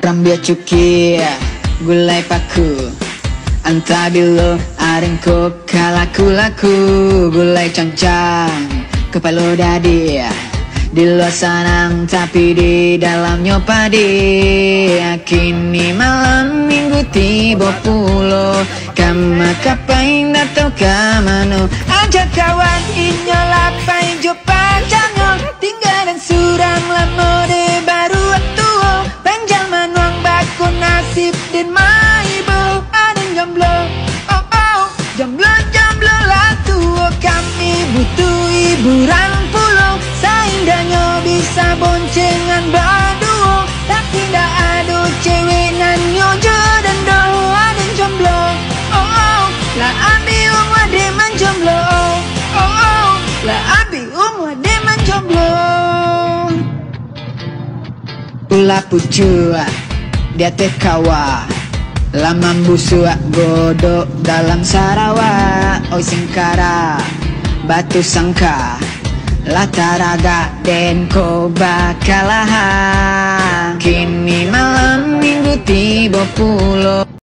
Rambia cuki Gulai paku. Antabilo Arengko kalaku-laku Gulai cancang Kepala dadi. Di luar sanang tapi di dalamnya padi. Kini malam minggu tiba pulo. Kama kapain datau kamano tiếp đến mãi bờ ai đang nhầm lỡ oh oh nhầm lỡ nhầm lỡ là tua kami butuh ibu rang pulau seindahnya bisa boncengan berdua tak tidak ada cewek nan nyojo dan doa dan jomblo oh oh lah abi umur deman jomblo oh oh oh lah abi umur deman jomblo Ulah pucua Dia teh kawa Lama busua godok dalam Sarawak. Oi singkara Batu sangka. Lataraga den ko bakalaha Kini malam minggu tiba pulau